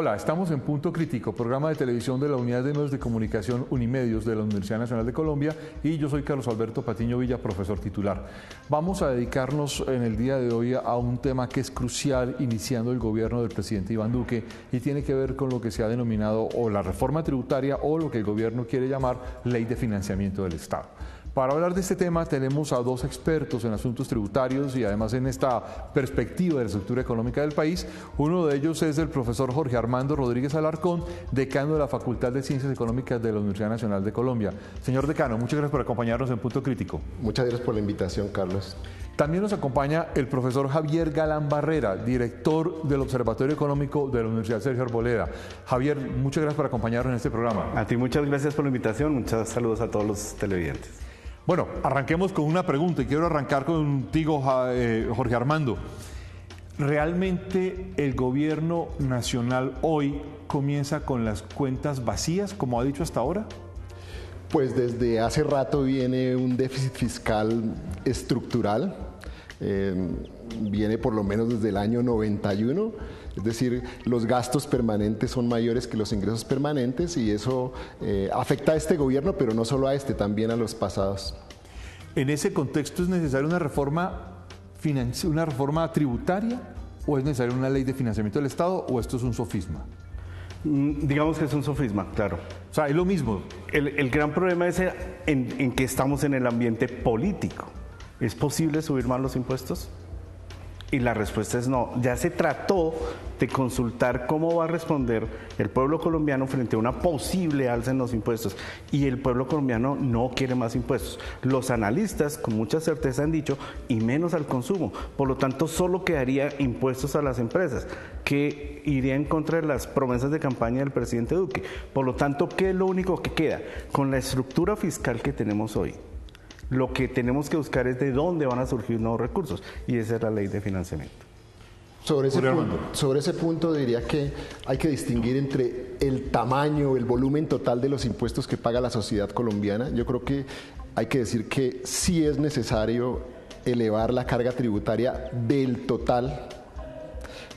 Hola, estamos en Punto Crítico, programa de televisión de la Unidad de Medios de Comunicación Unimedios de la Universidad Nacional de Colombia y yo soy Carlos Alberto Patiño Villa, profesor titular. Vamos a dedicarnos en el día de hoy a un tema que es crucial iniciando el gobierno del presidente Iván Duque y tiene que ver con lo que se ha denominado o la reforma tributaria o lo que el gobierno quiere llamar ley de financiamiento del Estado. Para hablar de este tema tenemos a dos expertos en asuntos tributarios y además en esta perspectiva de la estructura económica del país. Uno de ellos es el profesor Jorge Armando Rodríguez Alarcón, decano de la Facultad de Ciencias Económicas de la Universidad Nacional de Colombia. Señor decano, muchas gracias por acompañarnos en Punto Crítico. Muchas gracias por la invitación, Carlos. También nos acompaña el profesor Javier Galán Barrera, director del Observatorio Económico de la Universidad Sergio Arboleda. Javier, muchas gracias por acompañarnos en este programa. A ti muchas gracias por la invitación, muchos saludos a todos los televidentes. Bueno, arranquemos con una pregunta y quiero arrancar contigo, eh, Jorge Armando. ¿Realmente el gobierno nacional hoy comienza con las cuentas vacías, como ha dicho hasta ahora? Pues desde hace rato viene un déficit fiscal estructural, eh, viene por lo menos desde el año 91 es decir, los gastos permanentes son mayores que los ingresos permanentes y eso eh, afecta a este gobierno, pero no solo a este, también a los pasados. ¿En ese contexto es necesaria una reforma, una reforma tributaria o es necesaria una ley de financiamiento del Estado o esto es un sofisma? Mm, digamos que es un sofisma, claro. O sea, es lo mismo. El, gran problema es en que estamos en el ambiente político. ¿Es posible subir más los impuestos? Y la respuesta es no. Ya se trató de consultar cómo va a responder el pueblo colombiano frente a una posible alza en los impuestos. Y el pueblo colombiano no quiere más impuestos. Los analistas con mucha certeza han dicho, y menos al consumo. Por lo tanto, solo quedaría impuestos a las empresas, que iría en contra de las promesas de campaña del presidente Duque. Por lo tanto, ¿qué es lo único que queda? Con la estructura fiscal que tenemos hoy lo que tenemos que buscar es de dónde van a surgir nuevos recursos y esa es la ley de financiamiento. Sobre ese, punto, sobre ese punto diría que hay que distinguir entre el tamaño, el volumen total de los impuestos que paga la sociedad colombiana. Yo creo que hay que decir que sí es necesario elevar la carga tributaria del total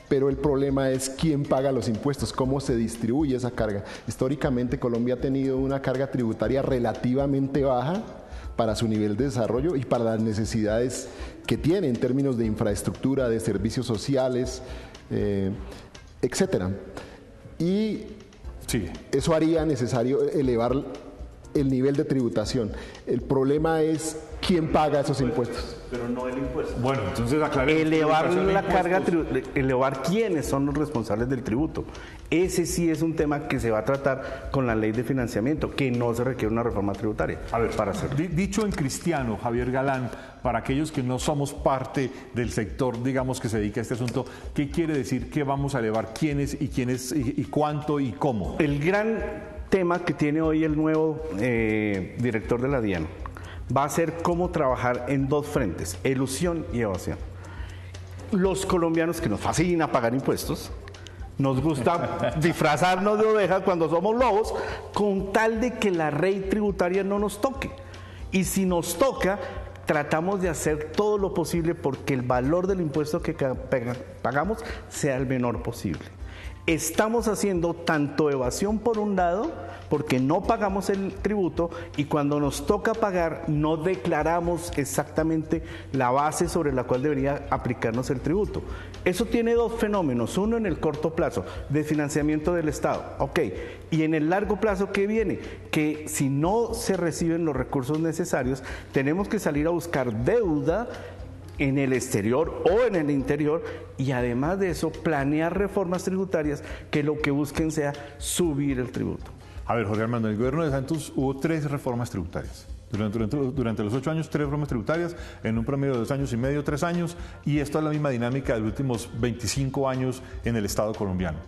pero el problema es quién paga los impuestos, cómo se distribuye esa carga. Históricamente Colombia ha tenido una carga tributaria relativamente baja, para su nivel de desarrollo y para las necesidades que tiene en términos de infraestructura, de servicios sociales, eh, etcétera. Y eso haría necesario elevar el nivel de tributación. El problema es quién paga esos impuestos. Pero no el impuesto. Bueno, entonces aclaremos. Elevar la carga, elevar quiénes son los responsables del tributo. Ese sí es un tema que se va a tratar con la ley de financiamiento, que no se requiere una reforma tributaria. A ver, para hacerlo. Dicho en cristiano, Javier Galán, para aquellos que no somos parte del sector, digamos, que se dedica a este asunto, ¿qué quiere decir que vamos a elevar quiénes y quiénes y, cuánto y cómo? El gran tema que tiene hoy el nuevo eh, director de la DIAN va a ser cómo trabajar en dos frentes, elusión y evasión. Los colombianos que nos fascina pagar impuestos, nos gusta disfrazarnos de ovejas cuando somos lobos, con tal de que la ley tributaria no nos toque. Y si nos toca, tratamos de hacer todo lo posible porque el valor del impuesto que pagamos sea el menor posible estamos haciendo tanto evasión por un lado, porque no pagamos el tributo, y cuando nos toca pagar no declaramos exactamente la base sobre la cual debería aplicarnos el tributo. Eso tiene dos fenómenos, uno en el corto plazo, de financiamiento del Estado, ok, y en el largo plazo, ¿qué viene? Que si no se reciben los recursos necesarios, tenemos que salir a buscar deuda en el exterior o en el interior y además de eso planear reformas tributarias que lo que busquen sea subir el tributo. A ver, Jorge Armando, en el gobierno de Santos hubo tres reformas tributarias. Durante, durante, los ocho años, tres reformas tributarias, en un promedio de dos años y medio, tres años, y esto es la misma dinámica de los últimos 25 años en el Estado colombiano.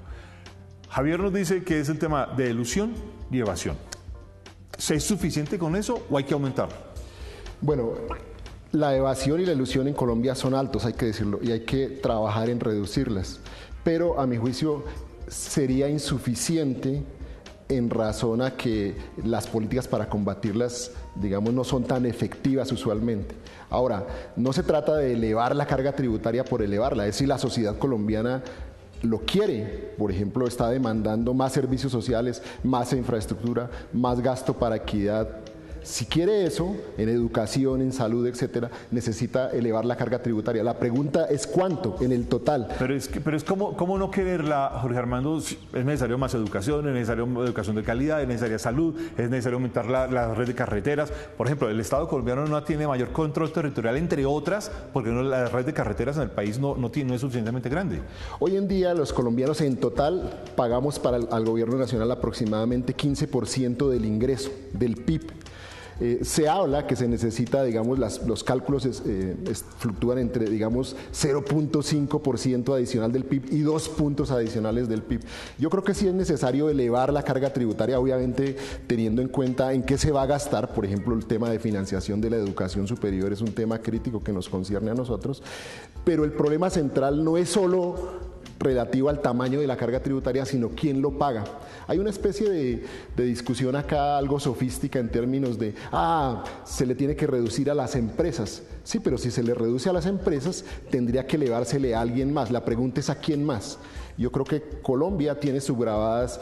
Javier nos dice que es el tema de ilusión y evasión. ¿Es suficiente con eso o hay que aumentar? Bueno, la evasión y la ilusión en Colombia son altos, hay que decirlo, y hay que trabajar en reducirlas. Pero a mi juicio sería insuficiente en razón a que las políticas para combatirlas, digamos, no son tan efectivas usualmente. Ahora, no se trata de elevar la carga tributaria por elevarla, es si la sociedad colombiana lo quiere, por ejemplo, está demandando más servicios sociales, más infraestructura, más gasto para equidad, si quiere eso, en educación, en salud, etcétera, necesita elevar la carga tributaria. La pregunta es cuánto en el total. Pero es, que, pero es como, cómo no quererla, Jorge Armando, es necesario más educación, es necesario educación de calidad, es necesaria salud, es necesario aumentar la, red de carreteras. Por ejemplo, el Estado colombiano no tiene mayor control territorial, entre otras, porque la red de carreteras en el país no, no, tiene, no es suficientemente grande. Hoy en día los colombianos en total pagamos para el, al gobierno nacional aproximadamente 15% del ingreso, del PIB. Eh, se habla que se necesita, digamos, los cálculos eh, fluctúan entre, digamos, 0.5% adicional del PIB y dos puntos adicionales del PIB. Yo creo que sí es necesario elevar la carga tributaria, obviamente teniendo en cuenta en qué se va a gastar, por ejemplo, el tema de financiación de la educación superior es un tema crítico que nos concierne a nosotros, pero el problema central no es solo relativo al tamaño de la carga tributaria, sino quién lo paga. Hay una especie de, discusión acá algo sofística en términos de, ah, se le tiene que reducir a las empresas. Sí, pero si se le reduce a las empresas, tendría que elevársele a alguien más. La pregunta es a quién más. Yo creo que Colombia tiene subgravadas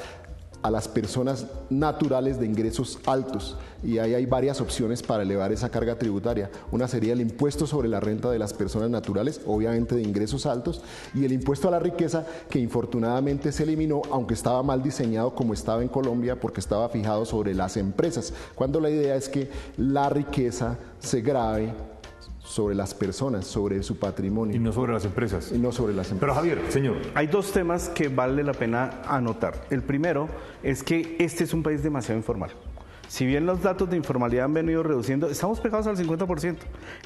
a las personas naturales de ingresos altos y ahí hay varias opciones para elevar esa carga tributaria. Una sería el impuesto sobre la renta de las personas naturales, obviamente de ingresos altos, y el impuesto a la riqueza que infortunadamente se eliminó, aunque estaba mal diseñado como estaba en Colombia porque estaba fijado sobre las empresas, cuando la idea es que la riqueza se grave sobre las personas, sobre su patrimonio. Y no sobre las empresas. Y no sobre las empresas. Pero Javier, señor. Hay dos temas que vale la pena anotar. El primero es que este es un país demasiado informal. Si bien los datos de informalidad han venido reduciendo, estamos pegados al 50%.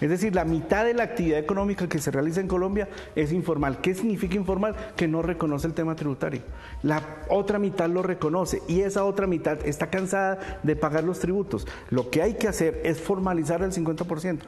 Es decir, la mitad de la actividad económica que se realiza en Colombia es informal. ¿Qué significa informal? Que no reconoce el tema tributario. La otra mitad lo reconoce y esa otra mitad está cansada de pagar los tributos. Lo que hay que hacer es formalizar el 50%.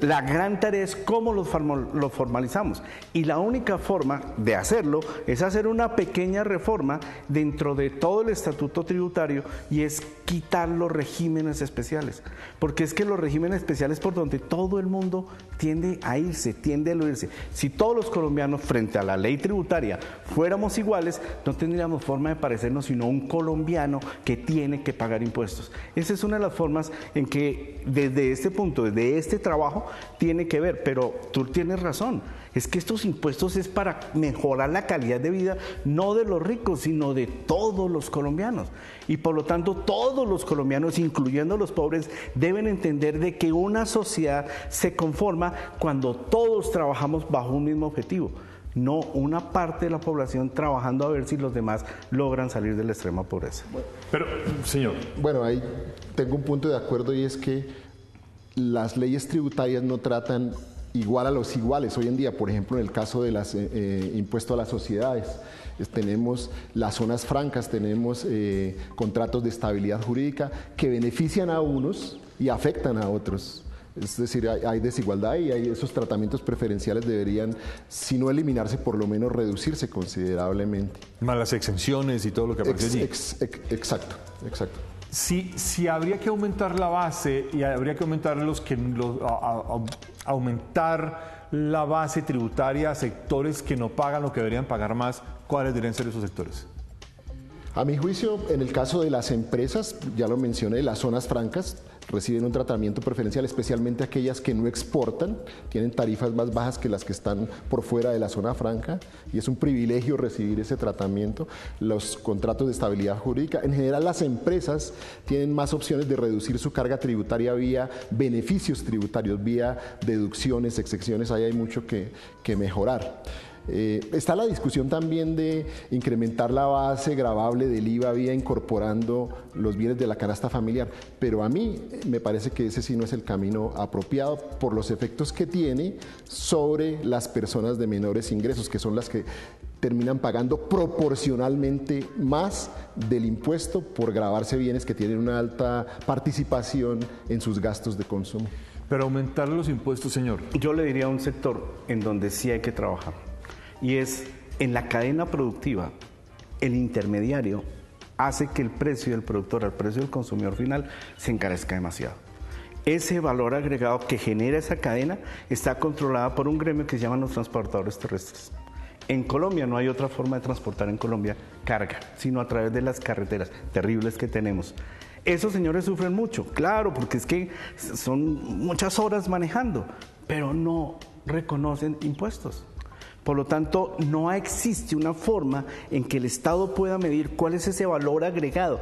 La gran tarea es cómo lo formalizamos. Y la única forma de hacerlo es hacer una pequeña reforma dentro de todo el estatuto tributario y es quitar los regímenes especiales. Porque es que los regímenes especiales por donde todo el mundo tiende a irse, tiende a irse. Si todos los colombianos frente a la ley tributaria fuéramos iguales, no tendríamos forma de parecernos sino un colombiano que tiene que pagar impuestos. Esa es una de las formas en que desde este punto, desde este trabajo, tiene que ver, pero tú tienes razón, es que estos impuestos es para mejorar la calidad de vida no de los ricos, sino de todos los colombianos. Y por lo tanto, todos los colombianos, incluyendo los pobres, deben entender de que una sociedad se conforma cuando todos trabajamos bajo un mismo objetivo no una parte de la población trabajando a ver si los demás logran salir de la extrema pobreza. Pero, señor. Bueno, ahí tengo un punto de acuerdo y es que las leyes tributarias no tratan igual a los iguales. Hoy en día, por ejemplo, en el caso del eh, eh, impuesto a las sociedades, tenemos las zonas francas, tenemos eh, contratos de estabilidad jurídica que benefician a unos y afectan a otros. Es decir, hay, desigualdad y hay esos tratamientos preferenciales deberían, si no eliminarse, por lo menos reducirse considerablemente. Más las exenciones y todo lo que aparece allí. exacto, exacto. Si, si habría que aumentar la base y habría que aumentar los que aumentar la base tributaria a sectores que no pagan lo que deberían pagar más, ¿cuáles deberían ser esos sectores? A mi juicio, en el caso de las empresas, ya lo mencioné, las zonas francas, reciben un tratamiento preferencial, especialmente aquellas que no exportan, tienen tarifas más bajas que las que están por fuera de la zona franca y es un privilegio recibir ese tratamiento. Los contratos de estabilidad jurídica, en general las empresas tienen más opciones de reducir su carga tributaria vía beneficios tributarios, vía deducciones, excepciones, ahí hay mucho que, que mejorar. Eh, está la discusión también de incrementar la base grabable del IVA vía incorporando los bienes de la canasta familiar, pero a mí me parece que ese sí no es el camino apropiado por los efectos que tiene sobre las personas de menores ingresos, que son las que terminan pagando proporcionalmente más del impuesto por grabarse bienes que tienen una alta participación en sus gastos de consumo. Pero aumentar los impuestos, señor. Yo le diría a un sector en donde sí hay que trabajar y es en la cadena productiva, el intermediario hace que el precio del productor al precio del consumidor final se encarezca demasiado. Ese valor agregado que genera esa cadena está controlada por un gremio que se llama los transportadores terrestres. En Colombia no hay otra forma de transportar en Colombia carga, sino a través de las carreteras terribles que tenemos. Esos señores sufren mucho, claro, porque es que son muchas horas manejando, pero no reconocen impuestos. Por lo tanto, no existe una forma en que el Estado pueda medir cuál es ese valor agregado.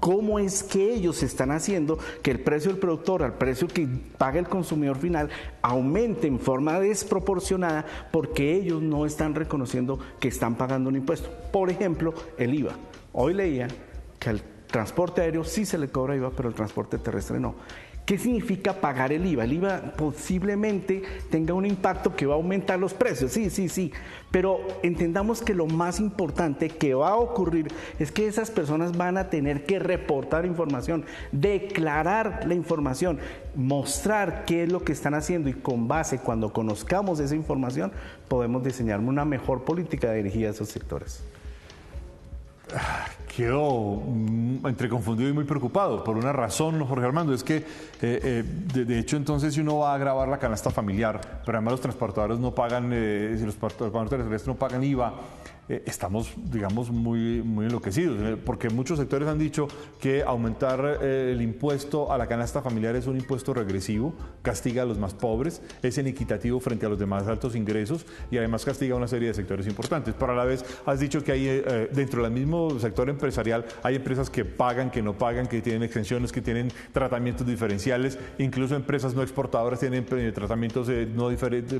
¿Cómo es que ellos están haciendo que el precio del productor al precio que paga el consumidor final aumente en forma desproporcionada porque ellos no están reconociendo que están pagando un impuesto? Por ejemplo, el IVA. Hoy leía que al transporte aéreo sí se le cobra IVA, pero el transporte terrestre no. ¿Qué significa pagar el IVA? El IVA posiblemente tenga un impacto que va a aumentar los precios, sí, sí, sí, pero entendamos que lo más importante que va a ocurrir es que esas personas van a tener que reportar información, declarar la información, mostrar qué es lo que están haciendo y con base, cuando conozcamos esa información, podemos diseñar una mejor política dirigida a esos sectores. Quedo mm, entre confundido y muy preocupado. Por una razón, Jorge Armando, es que eh, eh, de, hecho entonces si uno va a grabar la canasta familiar, pero además los transportadores no pagan, eh, si los transportadores no pagan IVA, eh, estamos, digamos, muy, muy enloquecidos, eh, porque muchos sectores han dicho que aumentar eh, el impuesto a la canasta familiar es un impuesto regresivo, castiga a los más pobres, es inequitativo frente a los demás altos ingresos y además castiga a una serie de sectores importantes. Pero a la vez has dicho que hay dentro del mismo sector empresarial hay empresas que pagan, que no pagan, que tienen extensiones, que tienen tratamientos diferenciales, incluso empresas no exportadoras tienen tratamientos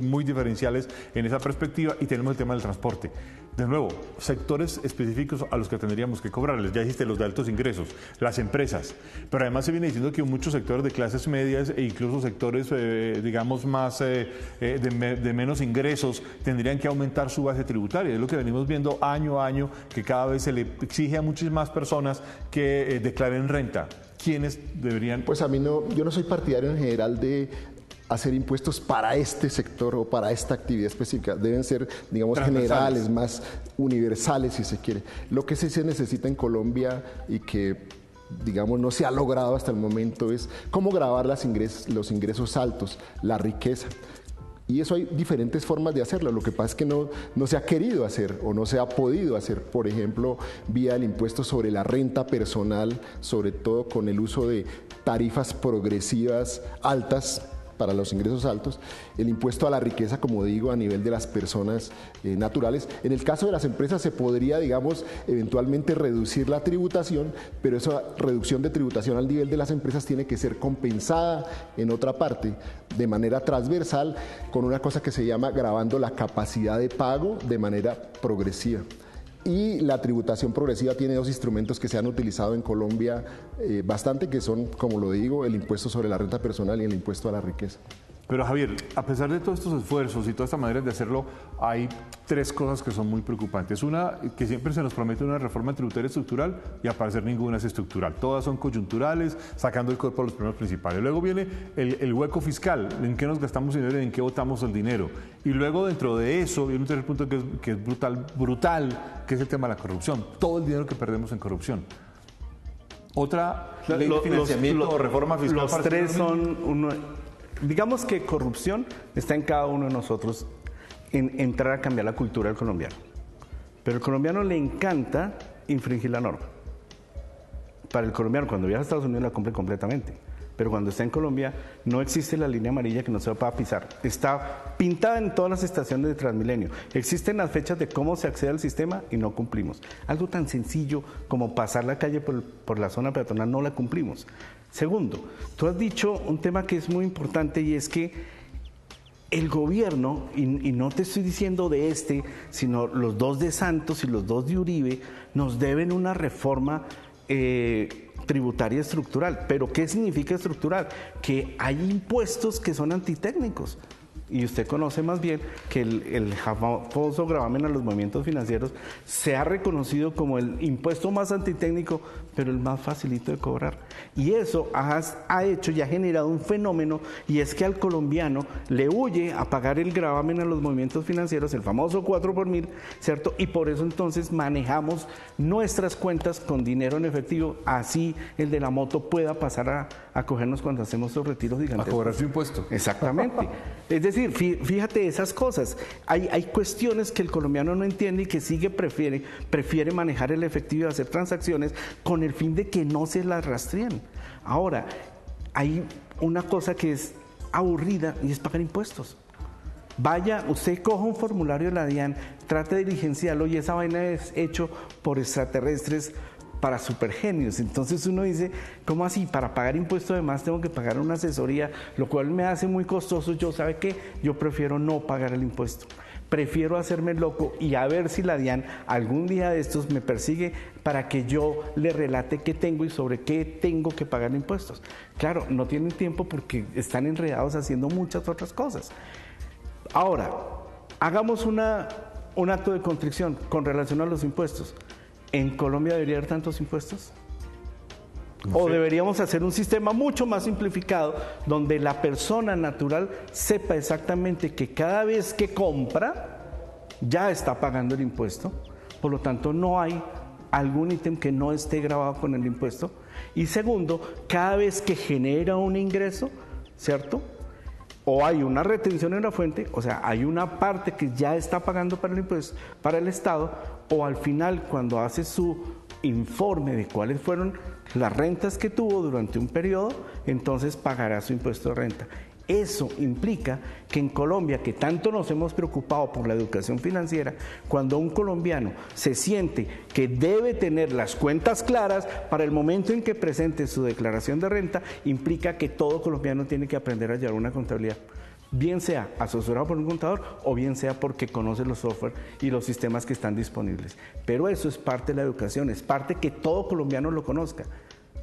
muy diferenciales en esa perspectiva y tenemos el tema del transporte. De nuevo, sectores específicos a los que tendríamos que cobrarles. Ya dijiste los de altos ingresos, las empresas. Pero además se viene diciendo que muchos sectores de clases medias e incluso sectores, eh, digamos, más eh, eh, de, menos ingresos tendrían que aumentar su base tributaria. Es lo que venimos viendo año a año, que cada vez se le exige a muchas más personas que declaren renta. ¿Quiénes deberían...? Pues a mí no, yo no soy partidario en general de hacer impuestos para este sector o para esta actividad específica. Deben ser, digamos, generales, más universales, si se quiere. Lo que sí se necesita en Colombia y que digamos, no se ha logrado hasta el momento es cómo grabar las los ingresos altos, la riqueza. Y eso hay diferentes formas de hacerlo. Lo que pasa es que no, no se ha querido hacer o no se ha podido hacer, por ejemplo, vía el impuesto sobre la renta personal, sobre todo con el uso de tarifas progresivas altas para los ingresos altos, el impuesto a la riqueza, como digo, a nivel de las personas eh, naturales. En el caso de las empresas se podría, digamos, eventualmente reducir la tributación, pero esa reducción de tributación al nivel de las empresas tiene que ser compensada en otra parte, de manera transversal, con una cosa que se llama grabando la capacidad de pago de manera progresiva. Y la tributación progresiva tiene dos instrumentos que se han utilizado en Colombia eh, bastante, que son, como lo digo, el impuesto sobre la renta personal y el impuesto a la riqueza. Pero Javier, a pesar de todos estos esfuerzos y toda esta manera de hacerlo, hay tres cosas que son muy preocupantes. Una, que siempre se nos promete una reforma tributaria estructural y aparecer ninguna es estructural. Todas son coyunturales, sacando el cuerpo a los primeros principales. Luego viene el, hueco fiscal, en qué nos gastamos dinero y en qué votamos el dinero. Y luego dentro de eso viene un tercer punto que es, que es brutal, brutal, que es el tema de la corrupción. Todo el dinero que perdemos en corrupción. Otra ley de financiamiento o reforma fiscal. Los tres son uno, digamos que corrupción está en cada uno de nosotros en entrar a cambiar la cultura del colombiano. Pero al colombiano le encanta infringir la norma. Para el colombiano, cuando viaja a Estados Unidos la cumple completamente. Pero cuando está en Colombia, no existe la línea amarilla que no se va a pisar. Está pintada en todas las estaciones de Transmilenio. Existen las fechas de cómo se accede al sistema y no cumplimos. Algo tan sencillo como pasar la calle por, por la zona peatonal no la cumplimos. Segundo, tú has dicho un tema que es muy importante y es que el gobierno, y, no te estoy diciendo de este, sino los dos de Santos y los dos de Uribe, nos deben una reforma eh, tributaria estructural. Pero ¿qué significa estructural? Que hay impuestos que son antitécnicos y usted conoce más bien que el, el famoso gravamen a los movimientos financieros se ha reconocido como el impuesto más antitécnico, pero el más facilito de cobrar. Y eso ha, ha hecho y ha generado un fenómeno y es que al colombiano le huye a pagar el gravamen a los movimientos financieros, el famoso 4 por mil, ¿cierto? Y por eso entonces manejamos nuestras cuentas con dinero en efectivo, así el de la moto pueda pasar a, a cogernos cuando hacemos los retiros gigantescos. A cobrar su impuesto. Exactamente. Es decir, fíjate esas cosas. Hay, hay cuestiones que el colombiano no entiende y que sigue prefiere, prefiere manejar el efectivo y hacer transacciones con el fin de que no se las rastreen. Ahora, hay una cosa que es aburrida y es pagar impuestos. Vaya, usted coja un formulario de la DIAN, trate de diligenciarlo y esa vaina es hecho por extraterrestres para supergenios. Entonces uno dice, ¿cómo así? Para pagar impuestos además tengo que pagar una asesoría, lo cual me hace muy costoso. Yo, ¿sabe qué? Yo prefiero no pagar el impuesto. Prefiero hacerme loco y a ver si la DIAN algún día de estos me persigue para que yo le relate qué tengo y sobre qué tengo que pagar impuestos. Claro, no tienen tiempo porque están enredados haciendo muchas otras cosas. Ahora, hagamos una, un acto de contrición con relación a los impuestos. ¿En Colombia debería haber tantos impuestos? o deberíamos hacer un sistema mucho más simplificado donde la persona natural sepa exactamente que cada vez que compra ya está pagando el impuesto. Por lo tanto, no hay algún ítem que no esté grabado con el impuesto. Y segundo, cada vez que genera un ingreso, ¿cierto? O hay una retención en la fuente, o sea, hay una parte que ya está pagando para el impuesto, para el Estado, o al final cuando hace su informe de cuáles fueron las rentas que tuvo durante un periodo, entonces pagará su impuesto de renta. Eso implica que en Colombia, que tanto nos hemos preocupado por la educación financiera, cuando un colombiano se siente que debe tener las cuentas claras para el momento en que presente su declaración de renta, implica que todo colombiano tiene que aprender a llevar una contabilidad bien sea asesorado por un contador o bien sea porque conoce los software y los sistemas que están disponibles. Pero eso es parte de la educación, es parte que todo colombiano lo conozca.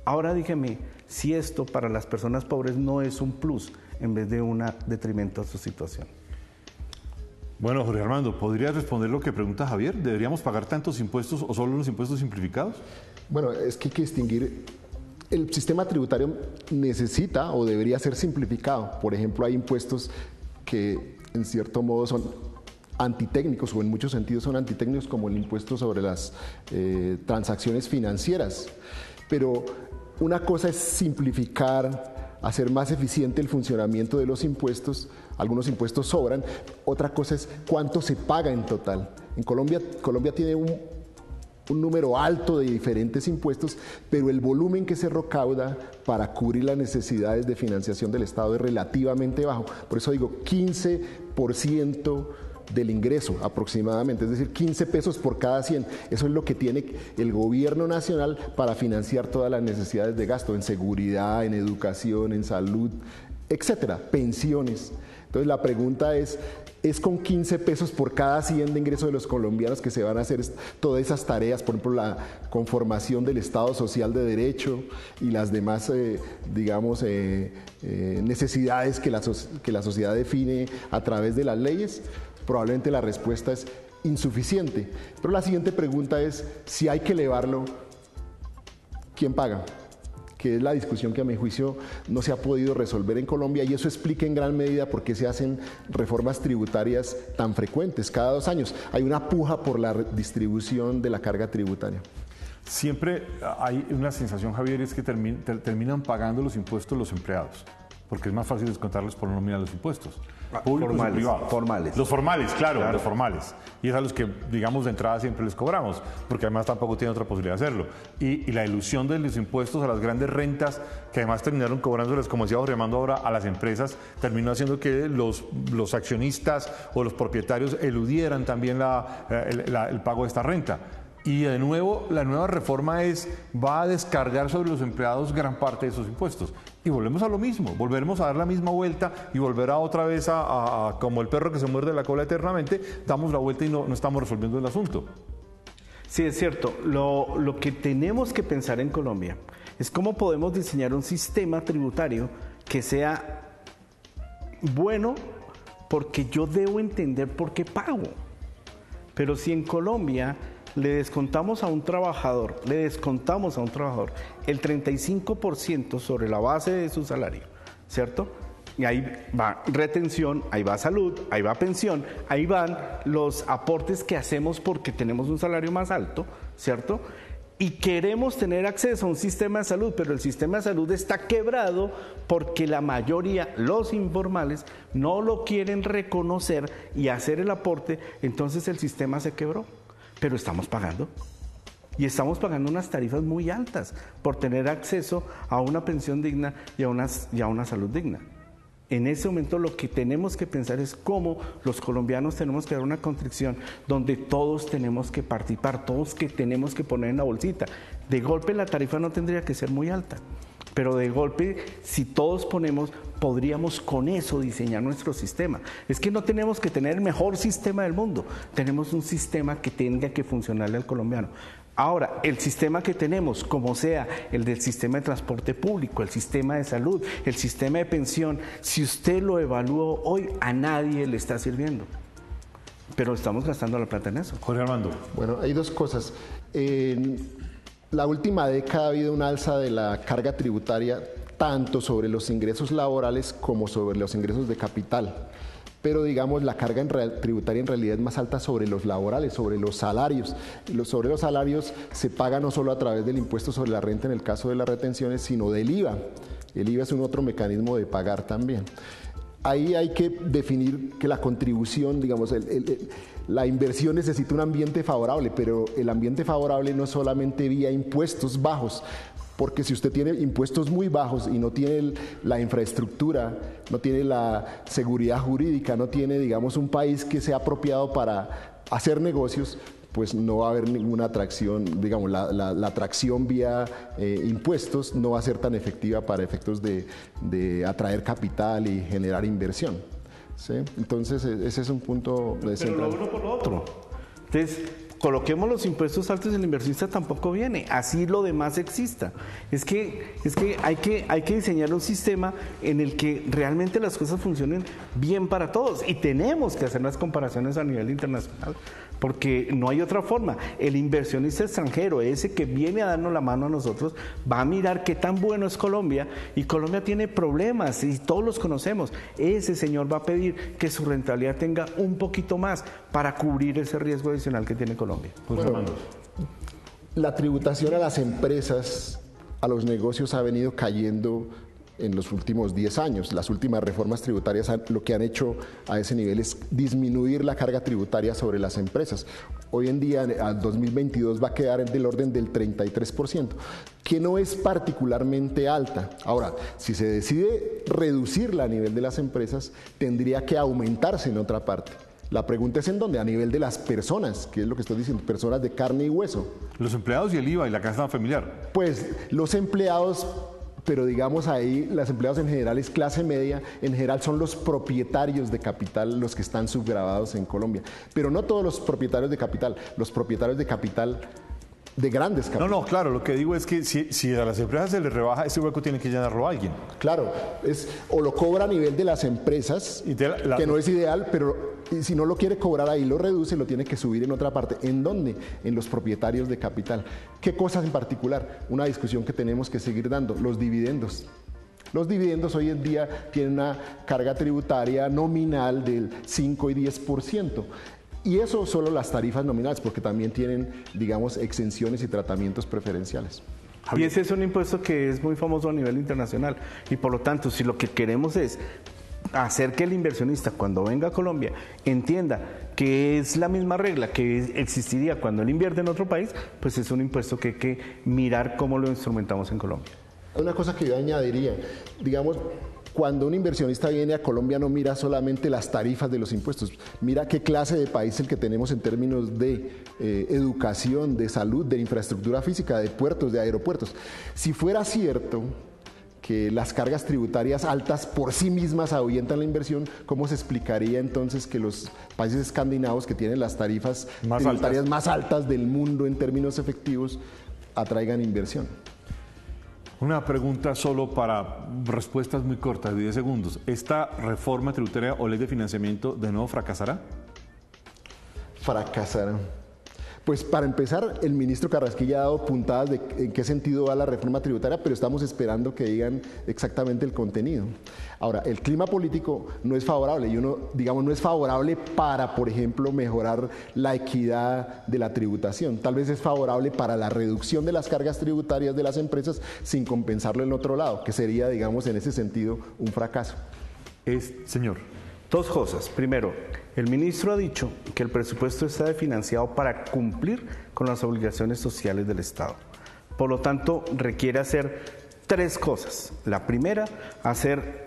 Ahora dígame si esto para las personas pobres no es un plus en vez de un detrimento a su situación. Bueno, Jorge Armando, ¿podrías responder lo que pregunta Javier? ¿Deberíamos pagar tantos impuestos o solo los impuestos simplificados? Bueno, es que hay que distinguir el sistema tributario necesita o debería ser simplificado. Por ejemplo, hay impuestos que en cierto modo son antitécnicos o en muchos sentidos son antitécnicos como el impuesto sobre las eh, transacciones financieras. Pero una cosa es simplificar, hacer más eficiente el funcionamiento de los impuestos, algunos impuestos sobran, otra cosa es cuánto se paga en total. En Colombia, Colombia tiene un un número alto de diferentes impuestos, pero el volumen que se recauda para cubrir las necesidades de financiación del Estado es relativamente bajo. Por eso digo 15% del ingreso aproximadamente, es decir, 15 pesos por cada 100. Eso es lo que tiene el gobierno nacional para financiar todas las necesidades de gasto en seguridad, en educación, en salud, etcétera, pensiones. Entonces la pregunta es, es con 15 pesos por cada 100 de ingresos de los colombianos que se van a hacer todas esas tareas, por ejemplo, la conformación del Estado Social de Derecho y las demás, eh, digamos, eh, eh, necesidades que la, que la sociedad define a través de las leyes, probablemente la respuesta es insuficiente. Pero la siguiente pregunta es, si hay que elevarlo, ¿quién paga? que es la discusión que a mi juicio no se ha podido resolver en Colombia y eso explica en gran medida por qué se hacen reformas tributarias tan frecuentes, cada dos años. Hay una puja por la distribución de la carga tributaria. Siempre hay una sensación, Javier, es que terminan pagando los impuestos los empleados, porque es más fácil descontarles por nómina los impuestos. Ah, formales, Formales. Los formales, claro, los formales. Y es a los que, digamos, de entrada siempre les cobramos, porque además tampoco tiene otra posibilidad de hacerlo. Y, la ilusión de los impuestos a las grandes rentas, que además terminaron cobrándoles, como decía Jorge Armando ahora, a las empresas, terminó haciendo que los, los accionistas o los propietarios eludieran también eh, el pago de esta renta. Y de nuevo, la nueva reforma es, va a descargar sobre los empleados gran parte de esos impuestos. Y volvemos a lo mismo, volveremos a dar la misma vuelta y volver a otra vez a, como el perro que se muerde la cola eternamente, damos la vuelta y no, no estamos resolviendo el asunto. Sí, es cierto. Lo, lo que tenemos que pensar en Colombia es cómo podemos diseñar un sistema tributario que sea bueno porque yo debo entender por qué pago. Pero si en Colombia le descontamos a un trabajador, le descontamos a un trabajador el 35% sobre la base de su salario, ¿cierto? Y ahí va retención, ahí va salud, ahí va pensión, ahí van los aportes que hacemos porque tenemos un salario más alto, ¿cierto? y queremos tener acceso a un sistema de salud, pero el sistema de salud está quebrado porque la mayoría, los informales, no lo quieren reconocer y hacer el aporte, entonces el sistema se quebró. Pero estamos pagando. Y estamos pagando unas tarifas muy altas por tener acceso a una pensión digna y a una, y a una salud digna. En ese momento lo que tenemos que pensar es cómo los colombianos tenemos que dar una constricción donde todos tenemos que participar, todos que tenemos que poner en la bolsita. De golpe la tarifa no tendría que ser muy alta, pero de golpe si todos ponemos podríamos con eso diseñar nuestro sistema. Es que no tenemos que tener el mejor sistema del mundo, tenemos un sistema que tenga que funcionarle al colombiano. Ahora, el sistema que tenemos, como sea el del sistema de transporte público, el sistema de salud, el sistema de pensión, si usted lo evalúa hoy, a nadie le está sirviendo. Pero estamos gastando la plata en eso. Jorge Armando. Bueno, hay dos cosas. La última década ha habido una alza de la carga tributaria tanto sobre los ingresos laborales como sobre los ingresos de capital pero digamos la carga tributaria en realidad es más alta sobre los laborales, sobre los salarios. Los, sobre los salarios se paga no solo a través del impuesto sobre la renta en el caso de las retenciones, sino del IVA. El IVA es un otro mecanismo de pagar también. Ahí hay que definir que la contribución, digamos, la inversión necesita un ambiente favorable, pero el ambiente favorable no es solamente vía impuestos bajos, porque si usted tiene impuestos muy bajos y no tiene la infraestructura, no tiene la seguridad jurídica, no tiene, digamos, un país que sea apropiado para hacer negocios, pues no va a haber ninguna atracción, digamos, la, atracción vía eh, impuestos no va a ser tan efectiva para efectos de, atraer capital y generar inversión. Entonces, e, ese es un punto de Pero lo uno por lo otro. Entonces, coloquemos los impuestos altos y el inversionista tampoco viene, así lo demás exista. Es que, es que, hay, que hay que diseñar un sistema en el que realmente las cosas funcionen bien para todos. Y tenemos que hacer las comparaciones a nivel internacional porque no hay otra forma. El inversionista extranjero, ese que viene a darnos la mano a nosotros, va a mirar qué tan bueno es Colombia y Colombia tiene problemas y todos los conocemos. Ese señor va a pedir que su rentabilidad tenga un poquito más para cubrir ese riesgo adicional que tiene Colombia. la tributación a las empresas, a los negocios ha venido cayendo en los últimos 10 años. Las últimas reformas tributarias lo que han hecho a ese nivel es disminuir la carga tributaria sobre las empresas. Hoy en día, al 2022, va a quedar del orden del 33%, que no es particularmente alta. Ahora, si se decide reducirla a nivel de las empresas, tendría que aumentarse en otra parte. La pregunta es en dónde, a nivel de las personas, que es lo que estoy diciendo, personas de carne y hueso. Los empleados y el IVA y la casa familiar. Pues los empleados pero digamos ahí las empleados en general es clase media, en general son los propietarios de capital los que están subgravados en Colombia, pero no todos los propietarios de capital, los propietarios de capital de grandes capitales. No, no, claro, lo que digo es que si, a las empresas se les rebaja, ese hueco tiene que llenarlo alguien. Claro, es, o lo cobra a nivel de las empresas, que no es ideal, pero si no lo quiere cobrar ahí, lo reduce, lo tiene que subir en otra parte. ¿En dónde? En los propietarios de capital. ¿Qué cosas en particular? Una discusión que tenemos que seguir dando, los dividendos. Los dividendos hoy en día tienen una carga tributaria nominal del 5 y 10%. Y eso solo las tarifas nominales, porque también tienen, digamos, exenciones y tratamientos preferenciales. Y ese es un impuesto que es muy famoso a nivel internacional. Y por lo tanto, si lo que queremos es hacer que el inversionista cuando venga a Colombia entienda que es la misma regla que existiría cuando él invierte en otro país, pues es un impuesto que hay que mirar cómo lo instrumentamos en Colombia. Una cosa que yo añadiría, digamos, cuando un inversionista viene a Colombia no mira solamente las tarifas de los impuestos, mira qué clase de país es el que tenemos en términos de eh, educación, de salud, de infraestructura física, de puertos, de aeropuertos. Si fuera cierto que las cargas tributarias altas por sí mismas ahuyentan la inversión, ¿cómo se explicaría entonces que los países escandinavos que tienen las tarifas tributarias más altas del mundo en términos efectivos atraigan inversión? Una pregunta solo para respuestas muy cortas, de 10 segundos. ¿Esta reforma tributaria o ley de financiamiento de nuevo fracasará? Fracasará. Pues para empezar, el ministro Carrasquilla ha dado puntadas de en qué sentido va la reforma tributaria, pero estamos esperando que digan exactamente el contenido. Ahora, el clima político no es favorable y uno, digamos, no es favorable para, por ejemplo, mejorar la equidad de la tributación. Tal vez es favorable para la reducción de las cargas tributarias de las empresas sin compensarlo en otro lado, que sería, digamos, en ese sentido un fracaso. Es, señor. Dos cosas. Primero, el ministro ha dicho que el presupuesto está financiado para cumplir con las obligaciones sociales del Estado. Por lo tanto, requiere hacer tres cosas. La primera, hacer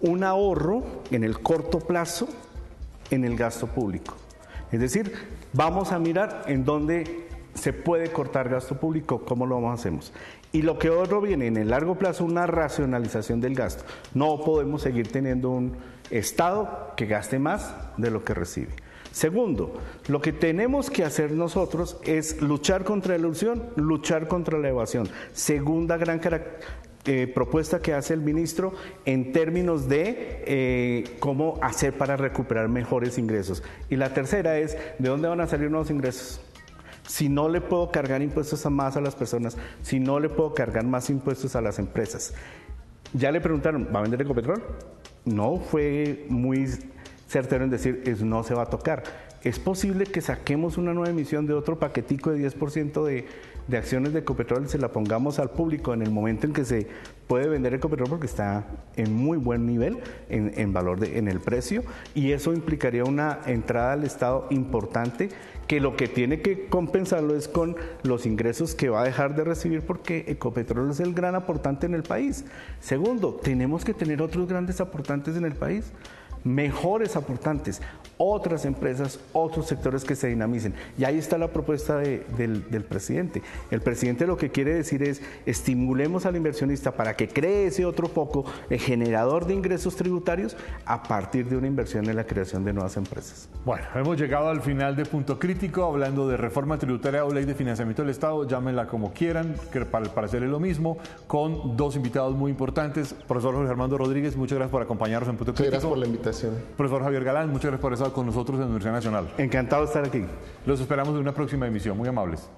un ahorro en el corto plazo en el gasto público. Es decir, vamos a mirar en dónde se puede cortar gasto público, cómo lo hacemos. Y lo que otro viene en el largo plazo, una racionalización del gasto. No podemos seguir teniendo un Estado que gaste más de lo que recibe. Segundo, lo que tenemos que hacer nosotros es luchar contra la ilusión, luchar contra la evasión. Segunda gran eh, propuesta que hace el ministro en términos de eh, cómo hacer para recuperar mejores ingresos. Y la tercera es, ¿de dónde van a salir nuevos ingresos? Si no le puedo cargar impuestos a más a las personas, si no le puedo cargar más impuestos a las empresas. Ya le preguntaron, ¿va a vender Ecopetrol? No fue muy certero en decir eso no se va a tocar. Es posible que saquemos una nueva emisión de otro paquetico de 10% de, de acciones de Ecopetrol y se la pongamos al público en el momento en que se puede vender Ecopetrol porque está en muy buen nivel en, en valor de, en el precio y eso implicaría una entrada al Estado importante que lo que tiene que compensarlo es con los ingresos que va a dejar de recibir porque Ecopetrol es el gran aportante en el país. Segundo, tenemos que tener otros grandes aportantes en el país mejores aportantes, otras empresas, otros sectores que se dinamicen. Y ahí está la propuesta del, presidente. El presidente lo que quiere decir es estimulemos al inversionista para que cree ese otro foco generador de ingresos tributarios a partir de una inversión en la creación de nuevas empresas. Bueno, hemos llegado al final de punto crítico hablando de reforma tributaria o ley de financiamiento del Estado, llámenla como quieran, que para parecerle lo mismo, con dos invitados muy importantes. Profesor Jorge Armando Rodríguez, muchas gracias por acompañarnos en punto crítico. Gracias por la invitación. Profesor Javier Galán, muchas gracias por estar con nosotros en la Universidad Nacional. Encantado de estar aquí. Los esperamos en una próxima emisión. Muy amables.